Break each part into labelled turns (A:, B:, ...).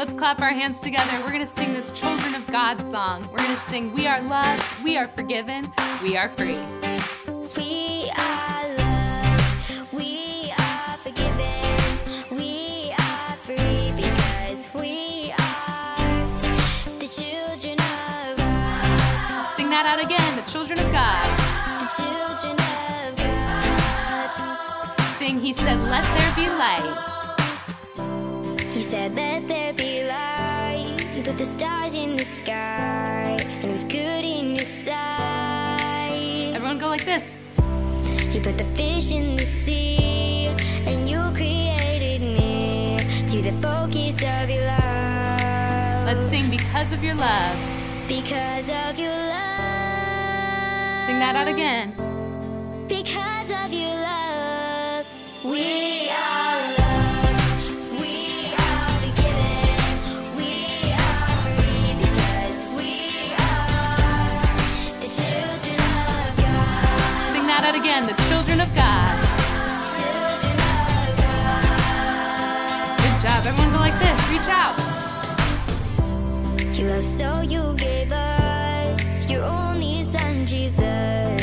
A: Let's clap our hands together. We're going to sing this Children of God song. We're going to sing, We are loved, we are forgiven, we are free.
B: We are loved, we are forgiven, we are free because we are the children of God.
A: Sing that out again, the children of God.
B: The children of God.
A: Sing, He said, Let there be light.
B: Said, Let there be light. He put the stars in the sky, and it was good in His sight.
A: Everyone go like this.
B: He put the fish in the sea, and you created me to the focus of your love.
A: Let's sing, Because of your love.
B: Because of your love.
A: Sing that out again.
B: Because of your love, we
A: Sing that out again, the children of God.
B: Children of God.
A: Good job. Everyone go like this. Reach out.
B: You loved so you gave us your only son, Jesus,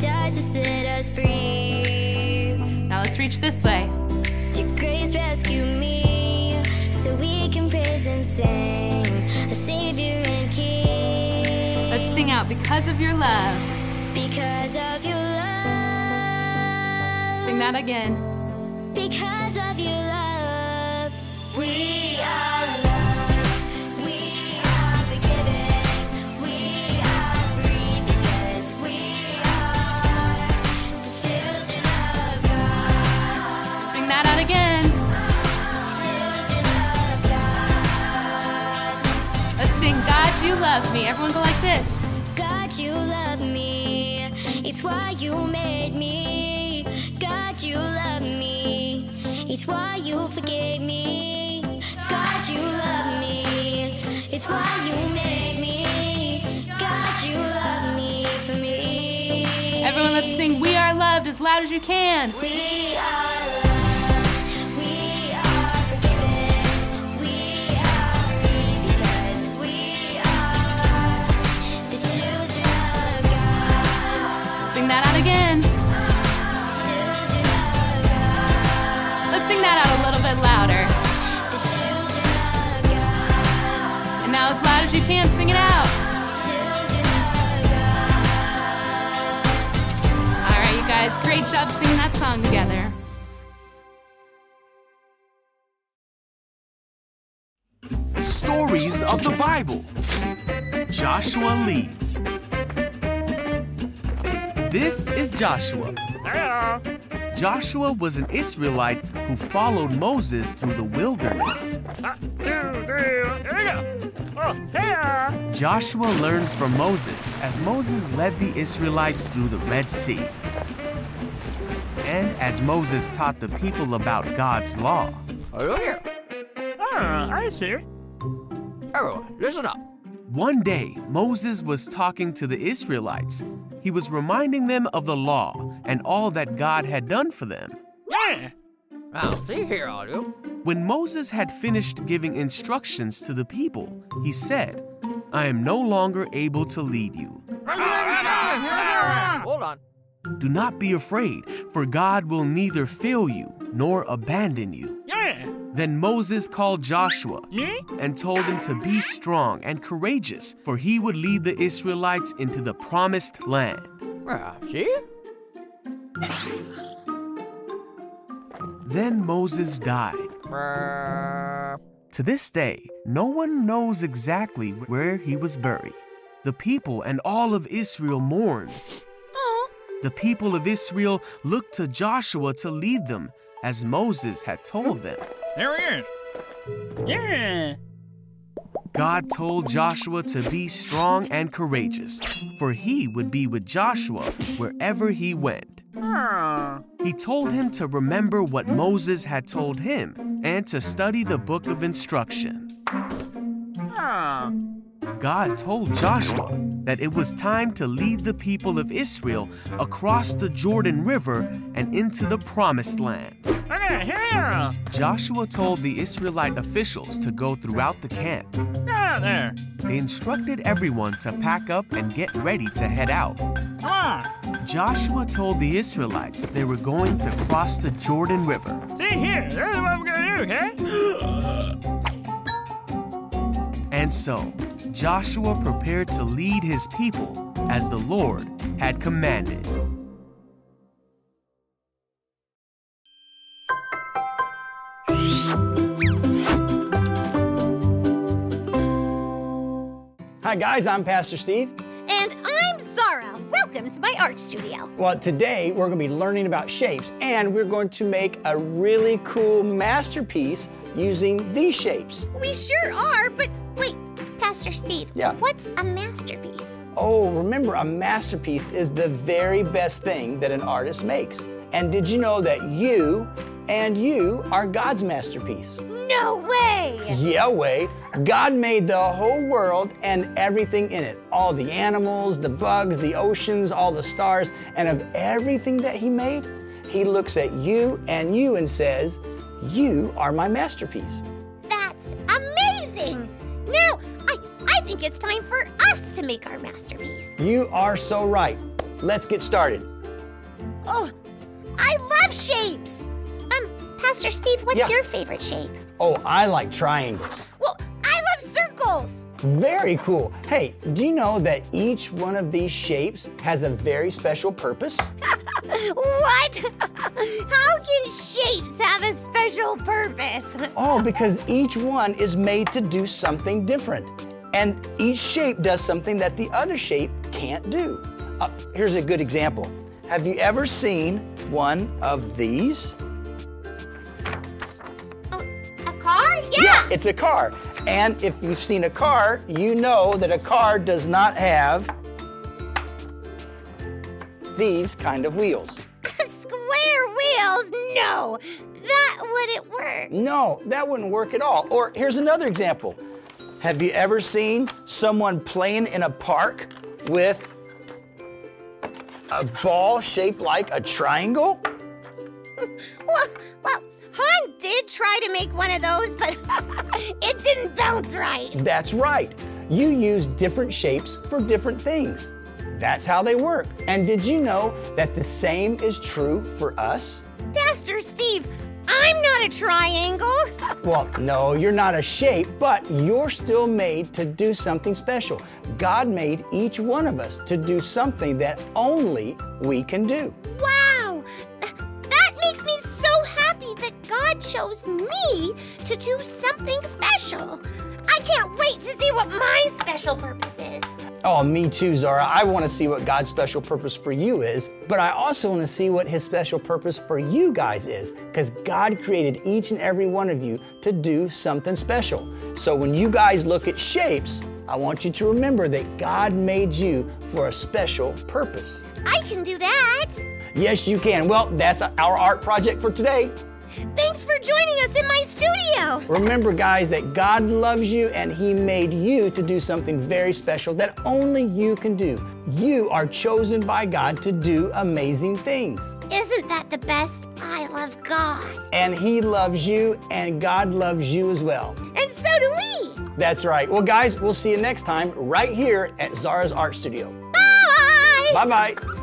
B: died to set us free.
A: Now let's reach this way.
B: Your grace rescued me, so we can praise and sing, a Savior and King.
A: Let's sing out, Because of your love. Sing that again.
B: Because of your love, we are loved. We are forgiven. We are free because we are the children of God.
A: Sing that out again.
B: Children of God.
A: Let's sing, God, you love me. Everyone go like this.
B: God, you love me. It's why you made me. God, you love me. It's why you forgave me. God, you love me. It's why you made me. God, you love me for me.
A: Everyone, let's sing, We are loved as loud as you can.
B: We are
A: as you can't sing it out.
B: Children of God.
A: All right, you guys, great job singing that song together.
C: Stories of the Bible. Joshua leads. This is Joshua. Joshua was an Israelite who followed Moses through the wilderness. Joshua learned from Moses as Moses led the Israelites through the Red Sea. And as Moses taught the people about God's law.
D: Oh. Ah, I see. Everyone, listen up.
C: One day, Moses was talking to the Israelites. He was reminding them of the law and all that God had done for them.
D: Yeah. Now, see here, all you.
C: When Moses had finished giving instructions to the people, he said, I am no longer able to lead you.
D: Hold on.
C: Do not be afraid, for God will neither fail you nor abandon you.
D: Yeah.
C: Then Moses called Joshua
D: Yeah?
C: and told him to be strong and courageous, for he would lead the Israelites into the promised land.
D: Ah, see?
C: Then Moses died. To this day, no one knows exactly where he was buried. The people and all of Israel mourned. The people of Israel looked to Joshua to lead them, as Moses had told them.
D: there he is. Yeah.
C: God told Joshua to be strong and courageous, for he would be with Joshua wherever he went.
D: Ah.
C: He told him to remember what Moses had told him and to study the book of instruction.
D: Ah.
C: God told Joshua that it was time to lead the people of Israel across the Jordan River and into the Promised Land.
D: Here.
C: Joshua told the Israelite officials to go throughout the camp.
D: Yeah, there.
C: They instructed everyone to pack up and get ready to head out.
D: Come on.
C: Joshua told the Israelites they were going to cross the Jordan River.
D: See here. This is what we're gonna do, okay?
C: And so, Joshua prepared to lead his people as the Lord had commanded.
E: Hi, guys, I'm Pastor Steve.
F: And I'm Zara. Welcome to my art studio.
E: Well, today we're going to be learning about shapes and we're going to make a really cool masterpiece using these shapes.
F: We sure are, but wait, Pastor Steve.
E: Yeah.
F: What's a masterpiece?
E: Oh, remember, a masterpiece is the very best thing that an artist makes. And did you know that you and you are God's masterpiece?
F: No way!
E: Yeah, way. God made the whole world and everything in it all the animals, the bugs, the oceans, all the stars, and of everything that He made, He looks at you and you and says, You are my masterpiece.
F: That's amazing! Now, I, I think it's time for us to make our masterpiece.
E: You are so right. Let's get started.
F: Oh, Pastor Steve, what's
E: Yeah.
F: your favorite shape?
E: Oh, I like triangles.
F: Well, I love circles!
E: Very cool. Hey, do you know that each one of these shapes has a very special purpose?
F: What? How can shapes have a special purpose?
E: Oh, because each one is made to do something different. And each shape does something that the other shape can't do. Uh, here's a good example. Have you ever seen one of these? It's a car. And if you've seen a car, you know that a car does not have these kind of wheels.
F: Square wheels? No, that wouldn't work.
E: No, that wouldn't work at all. Or here's another example. Have you ever seen someone playing in a park with a ball shaped like a triangle?
F: Well, well, Han did try to make one of those, but it didn't bounce right.
E: That's right. You use different shapes for different things. That's how they work. And did you know that the same is true for us?
F: Pastor Steve, I'm not a triangle.
E: Well, no, you're not a shape, but you're still made to do something special. God made each one of us to do something that only we can do.
F: Wow, that chose me to do something special. I can't wait to see what my special purpose is.
E: Oh, me too, Zara. I want to see what God's special purpose for you is, but I also want to see what His special purpose for you guys is, because God created each and every one of you to do something special. So when you guys look at shapes, I want you to remember that God made you for a special purpose.
F: I can do that.
E: Yes, you can. Well, that's our art project for today.
F: Thanks for joining us in my studio.
E: Remember, guys, that God loves you and He made you to do something very special that only you can do. You are chosen by God to do amazing things.
F: Isn't that the best? I love God.
E: And He loves you, and God loves you as well.
F: And so do we.
E: That's right. Well, guys, we'll see you next time right here at Zara's Art Studio.
F: Bye.
E: Bye bye.